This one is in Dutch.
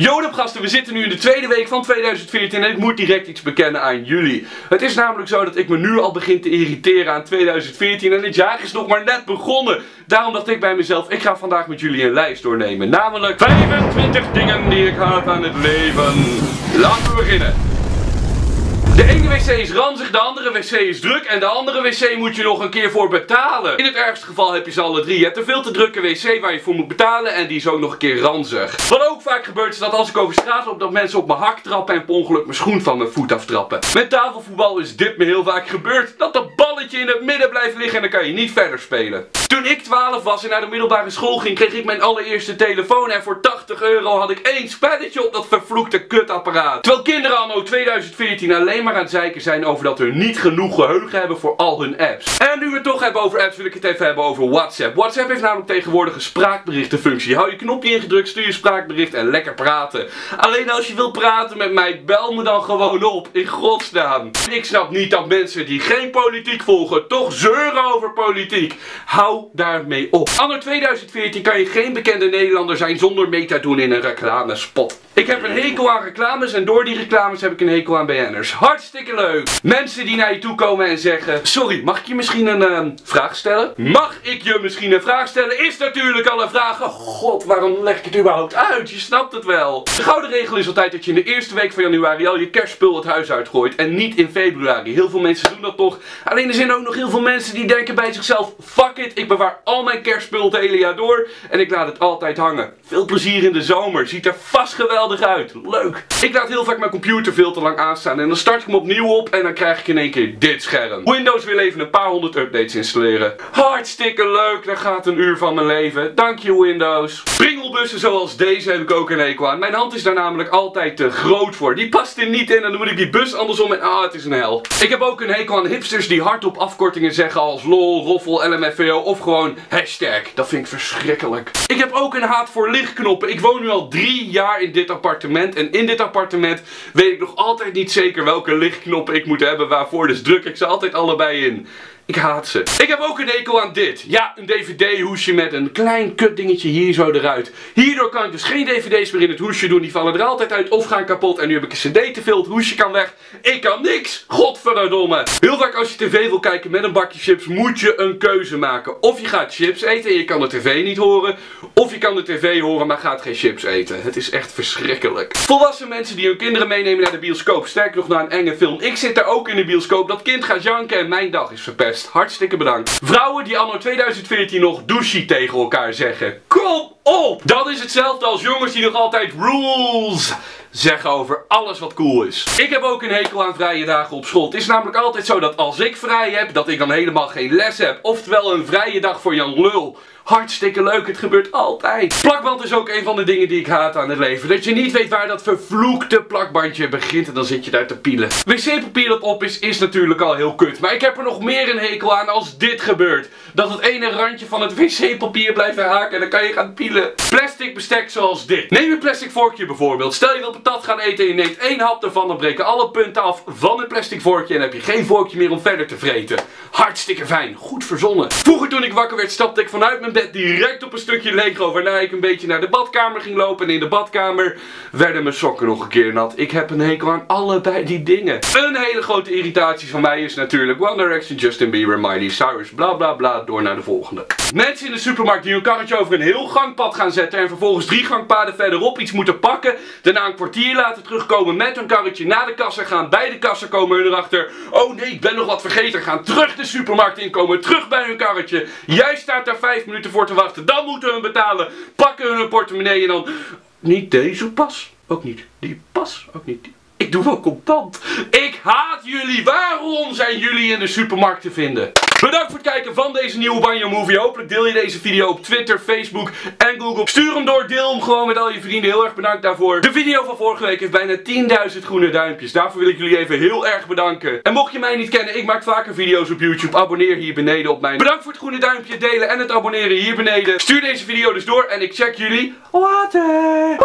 Jodep gasten, we zitten nu in de tweede week van 2014 en ik moet direct iets bekennen aan jullie. Het is namelijk zo dat ik me nu al begin te irriteren aan 2014 en het jaar is nog maar net begonnen. Daarom dacht ik bij mezelf, ik ga vandaag met jullie een lijst doornemen. Namelijk 25 dingen die ik haat aan het leven. Laten we beginnen. De wc is ranzig, de andere wc is druk en de andere wc moet je nog een keer voor betalen. In het ergste geval heb je ze alle drie. Je hebt een veel te drukke wc waar je voor moet betalen en die is ook nog een keer ranzig. Wat ook vaak gebeurt is dat als ik over straat loop dat mensen op mijn hak trappen en per ongeluk mijn schoen van mijn voet aftrappen. Met tafelvoetbal is dit me heel vaak gebeurd. Dat dat balletje in het midden blijft liggen en dan kan je niet verder spelen. Toen ik 12 was en naar de middelbare school ging, kreeg ik mijn allereerste telefoon. En voor 80 euro had ik één spelletje op dat vervloekte kutapparaat. Terwijl kinderen anno 2014 alleen maar aan het zeiken zijn over dat we niet genoeg geheugen hebben voor al hun apps. En nu we het toch hebben over apps, wil ik het even hebben over WhatsApp. WhatsApp heeft namelijk tegenwoordig een spraakberichtenfunctie. Hou je knopje ingedrukt, stuur je spraakbericht en lekker praten. Alleen als je wil praten met mij, bel me dan gewoon op. In godsnaam. Ik snap niet dat mensen die geen politiek volgen, toch zeuren over politiek. Hou daarmee op. Anno 2014 kan je geen bekende Nederlander zijn zonder mee te doen in een reclamespot. Ik heb een hekel aan reclames en door die reclames heb ik een hekel aan BN'ers. Hartstikke leuk. Mensen die naar je toe komen en zeggen... Sorry, mag ik je misschien een uh, vraag stellen? Mag ik je misschien een vraag stellen? Is natuurlijk al een vraag. Oh god, waarom leg ik het überhaupt uit? Je snapt het wel. De gouden regel is altijd dat je in de eerste week van januari al je kerstspul het huis uitgooit. En niet in februari. Heel veel mensen doen dat toch. Alleen er zijn ook nog heel veel mensen die denken bij zichzelf... Fuck it, ik bewaar al mijn kerstspul het hele jaar door. En ik laat het altijd hangen. Veel plezier in de zomer. Ziet er vast geweldig uit. Leuk. Ik laat heel vaak mijn computer veel te lang aanstaan en dan start ik hem opnieuw op en dan krijg ik in één keer dit scherm. Windows wil even een paar honderd updates installeren. Hartstikke leuk, daar gaat een uur van mijn leven. Dank je Windows. Pringelbussen zoals deze heb ik ook een aan. Mijn hand is daar namelijk altijd te groot voor. Die past er niet in en dan moet ik die bus andersom en ah, het is een hel. Ik heb ook een hekel aan hipsters die hardop afkortingen zeggen als lol, roffel, LMFAO of gewoon hashtag. Dat vind ik verschrikkelijk. Ik heb ook een haat voor lichtknoppen. Ik woon nu al drie jaar in dit appartement. En in dit appartement weet ik nog altijd niet zeker welke lichtknoppen ik moet hebben waarvoor. Dus druk ik ze altijd allebei in. Ik haat ze. Ik heb ook een hekel aan dit. Ja, een dvd-hoesje met een klein kutdingetje hier zo eruit. Hierdoor kan ik dus geen dvd's meer in het hoesje doen. Die vallen er altijd uit of gaan kapot. En nu heb ik een cd te veel. Hoesje kan weg. Ik kan niks. Godverdomme. Heel vaak als je tv wil kijken met een bakje chips moet je een keuze maken. Of je gaat chips eten en je kan de tv niet horen. Of je kan de tv horen maar gaat geen chips eten. Het is echt verschrikkelijk. Volwassen mensen die hun kinderen meenemen naar de bioscoop. Sterk nog naar een enge film. Ik zit daar ook in de bioscoop. Dat kind gaat janken en mijn dag is verpest. Hartstikke bedankt. Vrouwen die anno 2014 nog douche tegen elkaar zeggen. Kom op! Dat is hetzelfde als jongens die nog altijd rules zeggen over alles wat cool is. Ik heb ook een hekel aan vrije dagen op school. Het is namelijk altijd zo dat als ik vrij heb, dat ik dan helemaal geen les heb. Oftewel een vrije dag voor Jan Lul. Hartstikke leuk, het gebeurt altijd. Plakband is ook een van de dingen die ik haat aan het leven. Dat je niet weet waar dat vervloekte plakbandje begint en dan zit je daar te pielen. Wc-papier dat op is, is natuurlijk al heel kut. Maar ik heb er nog meer een hekel aan als dit gebeurt. Dat het ene randje van het wc-papier blijft haken en dan kan je gaan pielen. Plastic bestek zoals dit. Neem een plastic vorkje bijvoorbeeld. Stel je wil patat gaan eten en je neemt één hap ervan, dan breken alle punten af van het plastic vorkje en heb je geen vorkje meer om verder te vreten. Hartstikke fijn, goed verzonnen. Vroeger toen ik wakker werd stapte ik vanuit mijn bed direct op een stukje Lego. Waarna ik een beetje naar de badkamer ging lopen. En in de badkamer werden mijn sokken nog een keer nat. Ik heb een hekel aan allebei die dingen. Een hele grote irritatie van mij is natuurlijk One Direction, Justin Bieber, Miley Cyrus, bla bla bla. Door naar de volgende. Mensen in de supermarkt die hun karretje over een heel gangpad gaan zetten. En vervolgens drie gangpaden verderop iets moeten pakken. Daarna een kwartier laten terugkomen met hun karretje naar de kassa gaan. Bij de kassa komen hun erachter. Oh nee, ik ben nog wat vergeten. Gaan terug de supermarkt inkomen. Terug bij hun karretje. Jij staat daar vijf minuten te wachten. Dan moeten we betalen. Pakken hun portemonnee en dan... Niet deze pas. Ook niet die pas. Ook niet die. Ik doe wel contant. Ik haat jullie. Waarom zijn jullie in de supermarkt te vinden? Bedankt voor het kijken van deze nieuwe Banjo Movie. Hopelijk deel je deze video op Twitter, Facebook en Google. Stuur hem door, deel hem gewoon met al je vrienden. Heel erg bedankt daarvoor. De video van vorige week heeft bijna 10.000 groene duimpjes. Daarvoor wil ik jullie even heel erg bedanken. En mocht je mij niet kennen, ik maak vaker video's op YouTube. Abonneer hier beneden op mijn. Bedankt voor het groene duimpje, delen en het abonneren hier beneden. Stuur deze video dus door en ik check jullie later.